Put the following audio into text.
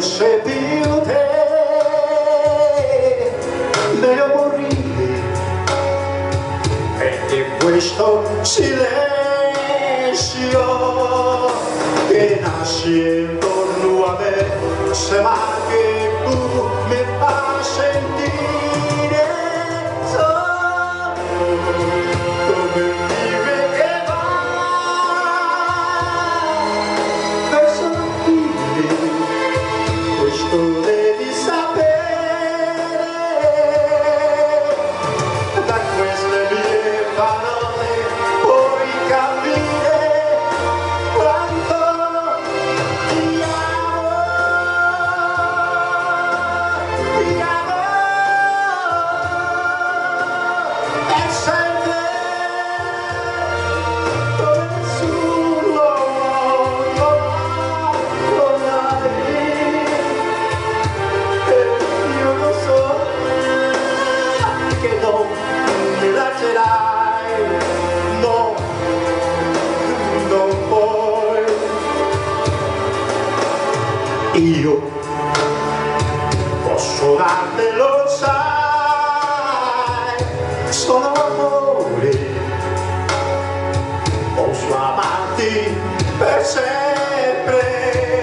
cresce più te. Devo morire. E di questo silenzio io. Posso dartelo sai sono amore. Posso amarti per sempre.